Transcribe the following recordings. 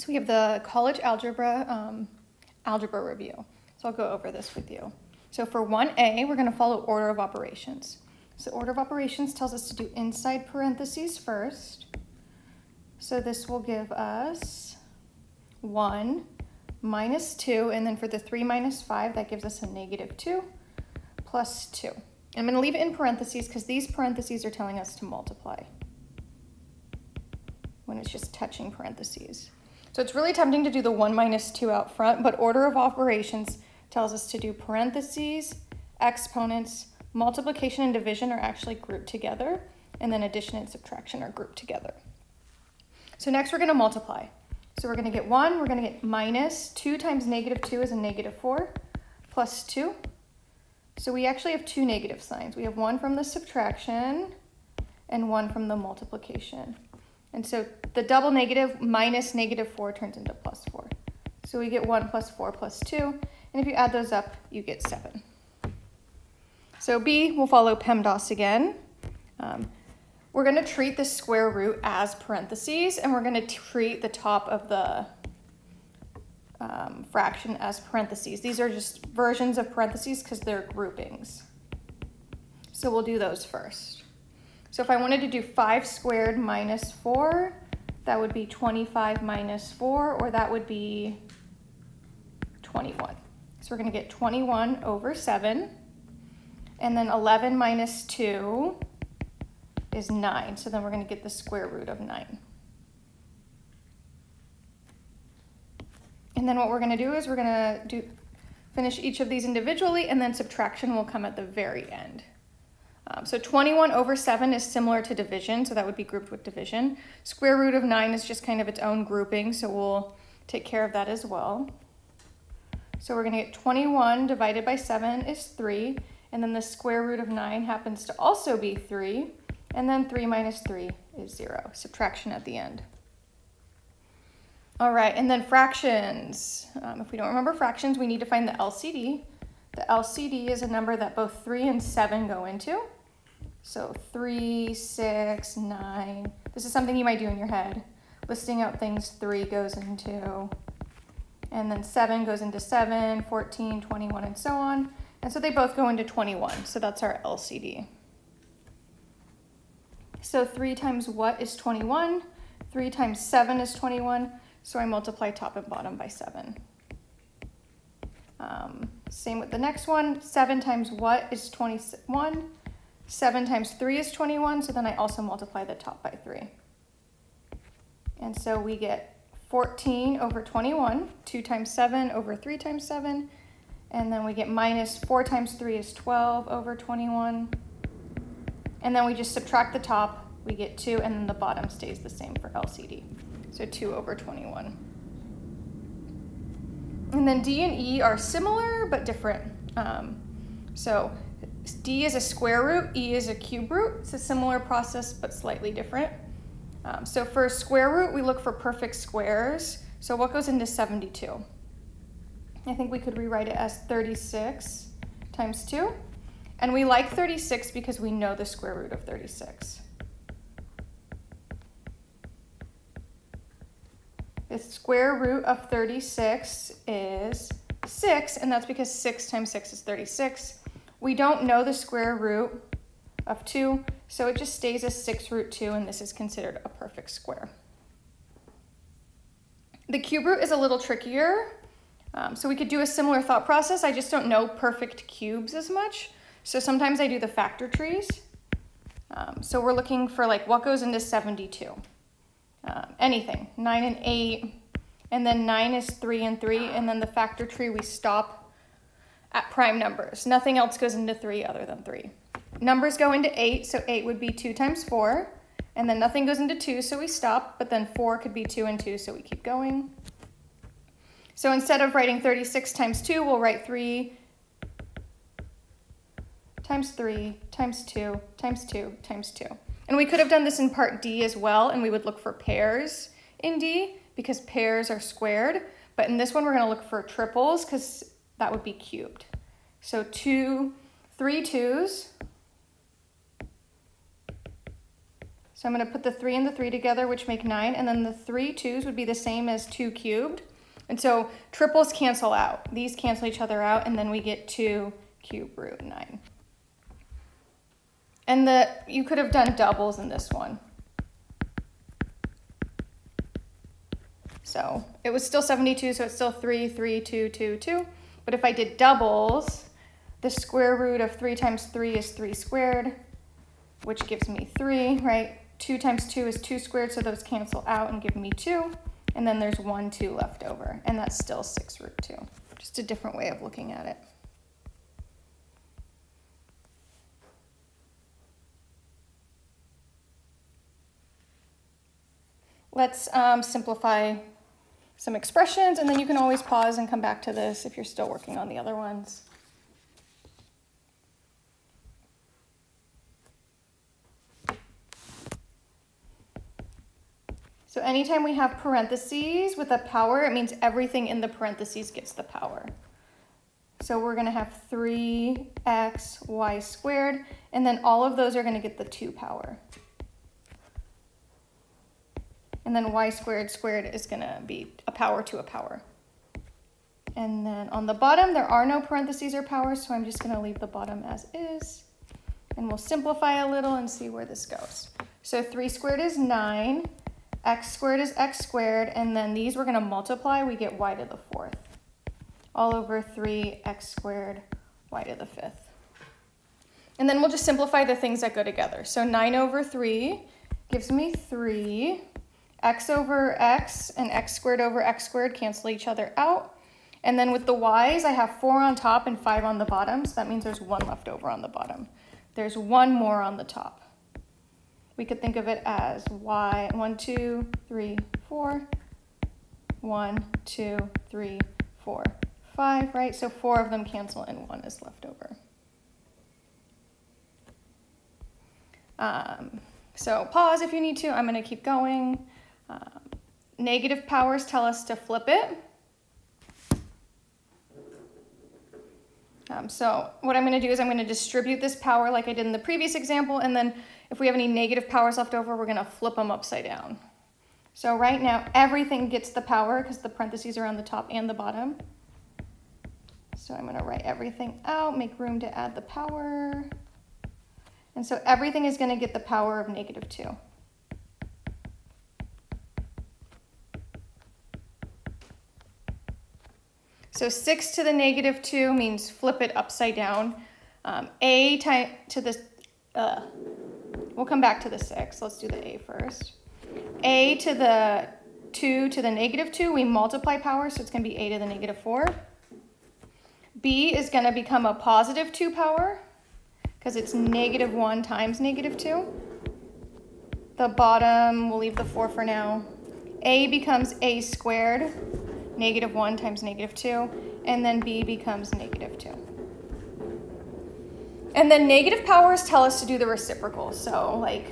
So we have the college algebra um, algebra review. So I'll go over this with you. So for 1a, we're going to follow order of operations. So order of operations tells us to do inside parentheses first. So this will give us 1 minus 2, and then for the 3 minus 5, that gives us a negative 2 plus 2. I'm going to leave it in parentheses because these parentheses are telling us to multiply when it's just touching parentheses. So it's really tempting to do the 1 minus 2 out front, but order of operations tells us to do parentheses, exponents, multiplication and division are actually grouped together, and then addition and subtraction are grouped together. So next we're going to multiply. So we're going to get 1, we're going to get minus 2 times negative 2 is a negative 4, plus 2. So we actually have two negative signs. We have one from the subtraction and one from the multiplication. And so the double negative minus negative 4 turns into plus 4. So we get 1 plus 4 plus 2. And if you add those up, you get 7. So B will follow PEMDAS again. Um, we're going to treat the square root as parentheses, and we're going to treat the top of the um, fraction as parentheses. These are just versions of parentheses because they're groupings. So we'll do those first. So if I wanted to do 5 squared minus 4, that would be 25 minus 4, or that would be 21. So we're going to get 21 over 7. And then 11 minus 2 is 9. So then we're going to get the square root of 9. And then what we're going to do is we're going to do finish each of these individually, and then subtraction will come at the very end. Um, so 21 over 7 is similar to division, so that would be grouped with division. Square root of 9 is just kind of its own grouping, so we'll take care of that as well. So we're going to get 21 divided by 7 is 3, and then the square root of 9 happens to also be 3, and then 3 minus 3 is 0. Subtraction at the end. All right, and then fractions. Um, if we don't remember fractions, we need to find the LCD. The LCD is a number that both 3 and 7 go into. So three, six, nine. This is something you might do in your head. Listing out things three goes into, and then seven goes into seven, 14, 21, and so on. And so they both go into 21. So that's our LCD. So 3 times what is 21? 3 times 7 is 21. So I multiply top and bottom by 7. Um, same with the next one. 7 times what is 21? 7 times 3 is 21, so then I also multiply the top by 3. And so we get 14 over 21, 2 times 7 over 3 times 7, and then we get minus 4 times 3 is 12 over 21. And then we just subtract the top, we get 2, and then the bottom stays the same for LCD. So 2 over 21. And then D and E are similar but different. Um, so D is a square root, E is a cube root. It's a similar process, but slightly different. Um, so for a square root, we look for perfect squares. So what goes into 72? I think we could rewrite it as 36 times 2. And we like 36 because we know the square root of 36. The square root of 36 is 6, and that's because 6 times 6 is 36. We don't know the square root of 2, so it just stays as 6 root 2, and this is considered a perfect square. The cube root is a little trickier, um, so we could do a similar thought process. I just don't know perfect cubes as much, so sometimes I do the factor trees. Um, so we're looking for like what goes into 72. Um, anything, 9 and 8, and then 9 is 3 and 3, and then the factor tree we stop at prime numbers. Nothing else goes into 3 other than 3. Numbers go into 8, so 8 would be 2 times 4. And then nothing goes into 2, so we stop. But then 4 could be 2 and 2, so we keep going. So instead of writing 36 times 2, we'll write 3 times 3 times 2 times 2 times 2. And we could have done this in part D as well, and we would look for pairs in D because pairs are squared. But in this one, we're going to look for triples because that would be cubed. So two, three twos. So I'm going to put the 3 and the 3 together, which make 9, and then the three twos would be the same as 2 cubed. And so triples cancel out. These cancel each other out, and then we get 2 cube root 9. And the you could have done doubles in this one. So it was still 72, so it's still 3, 3, 2, 2, 2. But if I did doubles, the square root of 3 times 3 is 3 squared, which gives me 3, right? 2 times 2 is 2 squared, so those cancel out and give me 2. And then there's 1, 2 left over, and that's still 6 root 2. Just a different way of looking at it. Let's um, simplify some expressions, and then you can always pause and come back to this if you're still working on the other ones. So anytime we have parentheses with a power, it means everything in the parentheses gets the power. So we're going to have 3x y squared, and then all of those are going to get the 2 power. And then y squared squared is going to be a power to a power. And then on the bottom, there are no parentheses or powers, so I'm just going to leave the bottom as is. And we'll simplify a little and see where this goes. So 3 squared is 9 x squared is x squared, and then these we're going to multiply, we get y to the fourth. All over 3x squared, y to the fifth. And then we'll just simplify the things that go together. So 9 over 3 gives me 3. X over x and x squared over x squared cancel each other out. And then with the y's, I have 4 on top and 5 on the bottom, so that means there's 1 left over on the bottom. There's 1 more on the top we could think of it as y, one, two, three, four, one, two, three, four, five, right? So four of them cancel and one is left over. Um, so pause if you need to. I'm going to keep going. Negative powers tell us to flip it. Um, so what I'm going to do is I'm going to distribute this power like I did in the previous example, and then if we have any negative powers left over, we're going to flip them upside down. So right now, everything gets the power because the parentheses are on the top and the bottom. So I'm going to write everything out, make room to add the power. And so everything is going to get the power of negative 2. So 6 to the negative 2 means flip it upside down. Um, a to the, uh, We'll come back to the 6. Let's do the a first. a to the 2 to the negative 2, we multiply power, so it's going to be a to the negative 4. b is going to become a positive 2 power because it's negative 1 times negative 2. The bottom, we'll leave the 4 for now. a becomes a squared, negative 1 times negative 2, and then b becomes negative 2. And then negative powers tell us to do the reciprocal. So like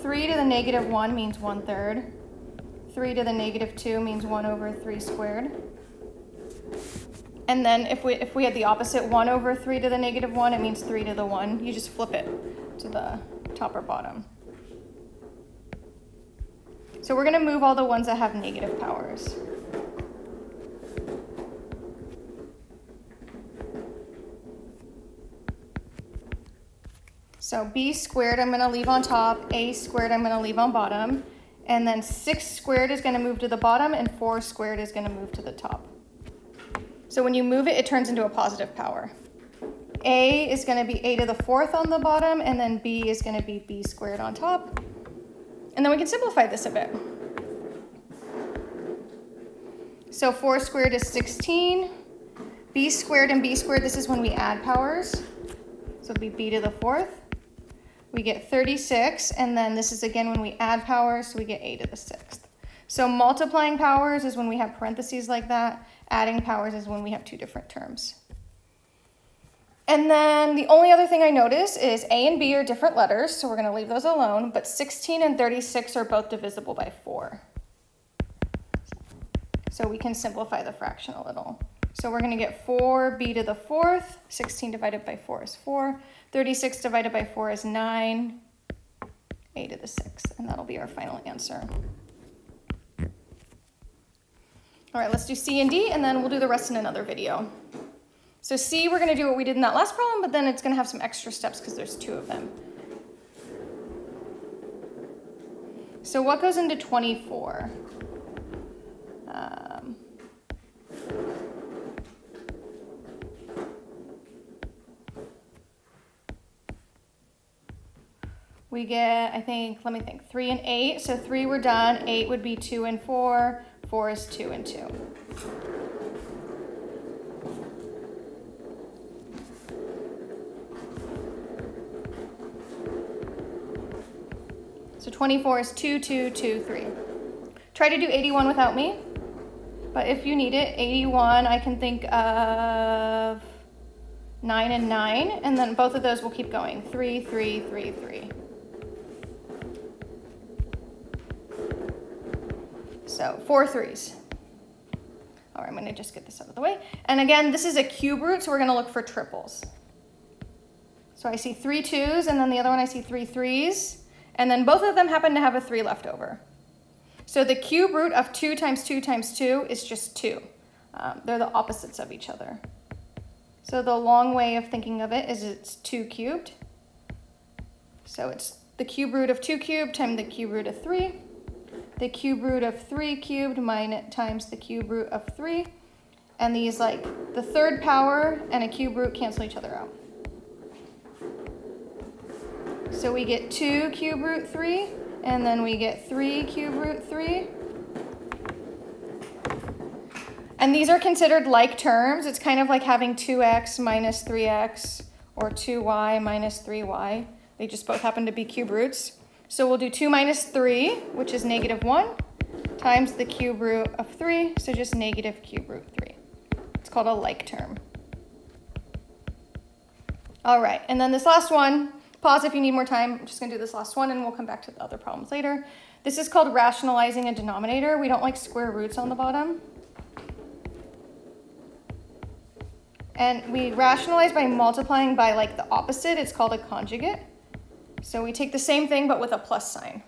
3 to the negative 1 means 1 third. 3 to the negative 2 means 1 over 3 squared. And then if we, if we had the opposite, 1 over 3 to the negative 1, it means 3 to the 1. You just flip it to the top or bottom. So we're going to move all the ones that have negative powers. So b squared I'm going to leave on top, a squared I'm going to leave on bottom, and then 6 squared is going to move to the bottom, and 4 squared is going to move to the top. So when you move it, it turns into a positive power. a is going to be a to the fourth on the bottom, and then b is going to be b squared on top. And then we can simplify this a bit. So 4 squared is 16. b squared and b squared, this is when we add powers. So it'll be b to the fourth we get 36, and then this is again when we add powers, so we get a to the sixth. So multiplying powers is when we have parentheses like that. Adding powers is when we have two different terms. And then the only other thing I notice is A and B are different letters, so we're going to leave those alone, but 16 and 36 are both divisible by 4. So we can simplify the fraction a little. So we're going to get 4b to the fourth. 16 divided by 4 is 4. 36 divided by 4 is 9. a to the sixth, and that'll be our final answer. All right, let's do C and D, and then we'll do the rest in another video. So C, we're gonna do what we did in that last problem, but then it's gonna have some extra steps because there's two of them. So what goes into 24? We get, I think, let me think, three and eight. So three we're done, eight would be two and four, four is two and two. So 24 is 2, 2, 2, 3. Try to do 81 without me. But if you need it, 81, I can think of 9 and 9. And then both of those will keep going. 3, 3, 3, 3. So four threes. All right, I'm gonna just get this out of the way. And again, this is a cube root, so we're gonna look for triples. So I see three twos, and then the other one I see three threes, and then both of them happen to have a three left over. So the cube root of two times two times two is just two. Um, they're the opposites of each other. So the long way of thinking of it is it's two cubed. So it's the cube root of two cubed times the cube root of three the cube root of 3 cubed minus times the cube root of 3. And these, like, the third power and a cube root cancel each other out. So we get 2 cube root 3, and then we get 3 cube root 3. And these are considered like terms. It's kind of like having 2x minus 3x or 2y minus 3y. They just both happen to be cube roots. So we'll do 2 minus 3, which is negative 1, times the cube root of 3, so just negative cube root 3. It's called a like term. All right, and then this last one, pause if you need more time. I'm just going to do this last one, and we'll come back to the other problems later. This is called rationalizing a denominator. We don't like square roots on the bottom. And we rationalize by multiplying by like the opposite. It's called a conjugate. So we take the same thing but with a plus sign.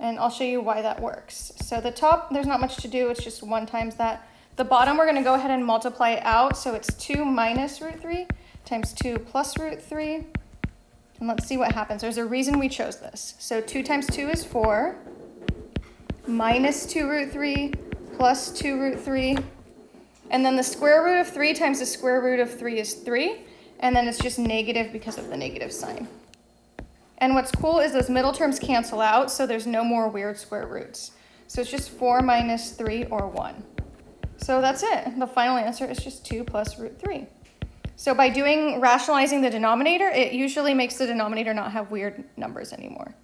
And I'll show you why that works. So the top, there's not much to do, it's just one times that. The bottom, we're gonna go ahead and multiply it out. So it's two minus root three times two plus root three. And let's see what happens. There's a reason we chose this. So two times two is four, minus two root three, plus two root three, and then the square root of 3 times the square root of 3 is 3. And then it's just negative because of the negative sign. And what's cool is those middle terms cancel out, so there's no more weird square roots. So it's just 4 minus 3 or 1. So that's it. The final answer is just 2 plus root 3. So by doing rationalizing the denominator, it usually makes the denominator not have weird numbers anymore.